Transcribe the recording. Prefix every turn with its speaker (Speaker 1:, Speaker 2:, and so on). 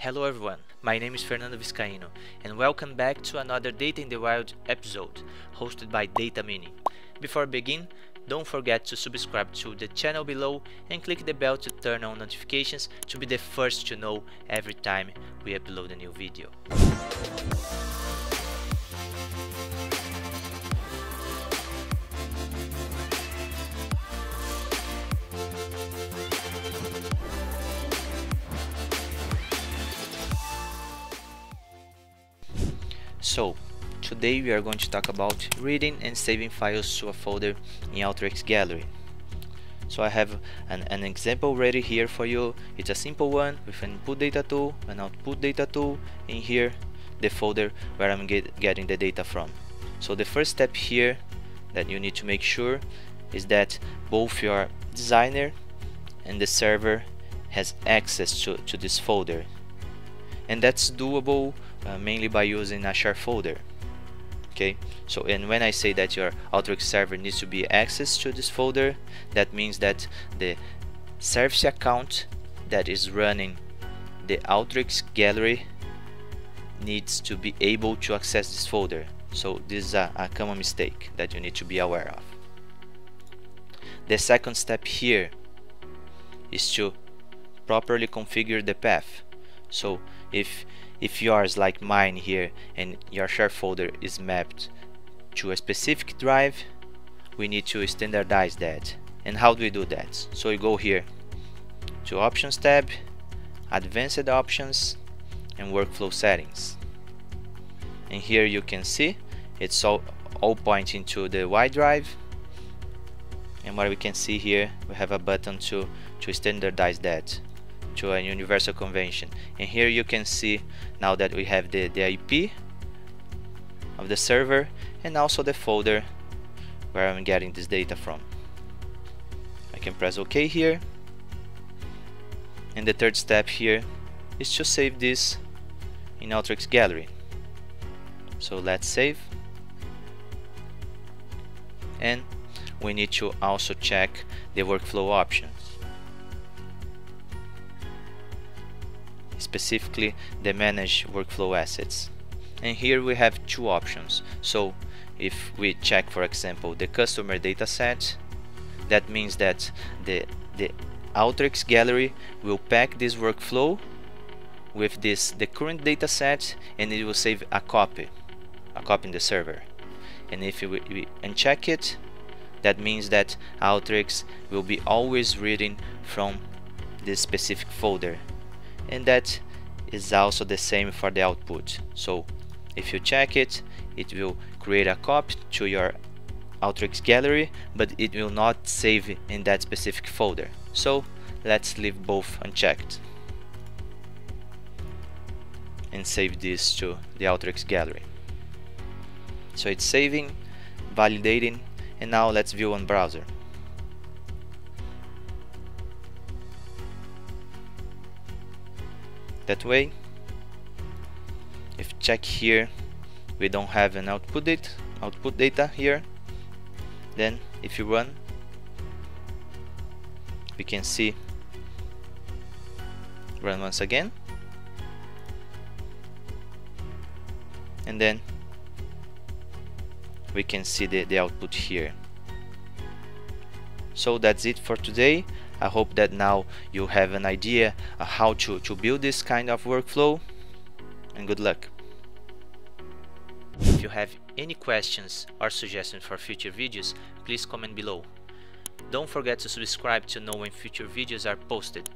Speaker 1: Hello everyone, my name is Fernando Vizcaino and welcome back to another Data in the Wild episode hosted by Data Meaning. Before I begin, don't forget to subscribe to the channel below and click the bell to turn on notifications to be the first to know every time we upload a new video. So, today we are going to talk about reading and saving files to a folder in Alteryx Gallery. So I have an, an example ready here for you. It's a simple one with an input data tool, an output data tool, and here the folder where I'm get, getting the data from. So the first step here that you need to make sure is that both your designer and the server has access to, to this folder and that's doable uh, mainly by using a share folder okay? So and when I say that your Alteryx server needs to be access to this folder that means that the service account that is running the Alteryx gallery needs to be able to access this folder. So this is a, a common mistake that you need to be aware of. The second step here is to properly configure the path. So if if yours like mine here and your share folder is mapped to a specific drive we need to standardize that. And how do we do that? So we go here to options tab advanced options and workflow settings. And here you can see it's all, all pointing to the Y drive. And what we can see here we have a button to to standardize that to a universal convention. And here you can see now that we have the, the IP of the server and also the folder where I'm getting this data from. I can press OK here. And the third step here is to save this in Alteryx Gallery. So let's save. And we need to also check the workflow options specifically the manage workflow assets. And here we have two options. So if we check for example the customer dataset that means that the the Alteryx gallery will pack this workflow with this the current dataset and it will save a copy a copy in the server. And if we, we uncheck it that means that Alteryx will be always reading from this specific folder and that is also the same for the output. So if you check it it will create a copy to your Alteryx gallery but it will not save in that specific folder. So let's leave both unchecked and save this to the Alteryx gallery. So it's saving validating and now let's view on browser that way. If check here we don't have an output data output data here then if you run we can see run once again. And then we can see the, the output here. So that's it for today I hope that now you have an idea of how to, to build this kind of workflow and good luck. If you have any questions or suggestions for future videos, please comment below. Don't forget to subscribe to know when future videos are posted.